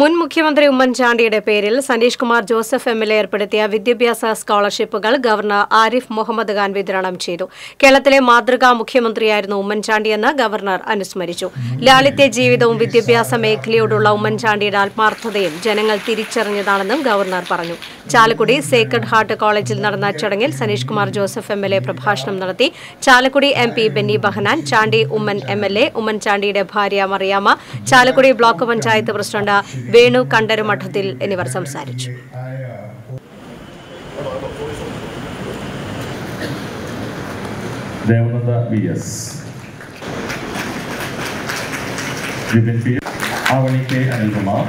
മുൻ മുഖ്യമന്ത്രി ഉമ്മൻചാണ്ടിയുടെ പേരിൽ Saneesh Kumar Joseph M L A ഏർപ്പെടുത്തിയ വിദ്യാഭ്യാസ സ്കോളർഷിപ്പുകൾ ഗവർണർ ആരിഫ് മുഹമ്മദ് ഖാൻ വിതരണം ചെയ്തു. കേരളത്തിലെ മാതൃകാ മുഖ്യമന്ത്രിയായിരുന്നു ഉമ്മൻചാണ്ടിയെന്ന് ഗവർണർ അനുസ്മരിച്ചു. ലാളിത്യ ജീവിതവും വിദ്യാഭ്യാസ മേഖലയോടുള്ള ഉമ്മൻചാണ്ടിയുടെ ആത്മാർത്ഥതയും ജനങ്ങൾ തിരിച്ചറിഞ്ഞതാണെന്നും ഗവർണർ പറഞ്ഞു. ചാലക്കുടി സേക്രഡ് ഹാർട്ട് കോളേജിൽ നടന്ന ചടങ്ങിൽ സനീഷ് കുമാർ ജോസഫ് എം പ്രഭാഷണം നടത്തി. Chalakudy M Benny Behanan Chandy Oommen M L ഉമ്മൻചാണ്ടിയുടെ ഭാര്യ മറിയാമ്മ ചാലക്കുടി ബ്ലോക്ക് പഞ്ചായത്ത് പ്രസിഡന്റ് വേണു കണ്ടരുമഠത്തിൽ എന്നിവർ സംസാരിച്ചു. Devananda B S. Vipin P. Avani K. Anilkumar.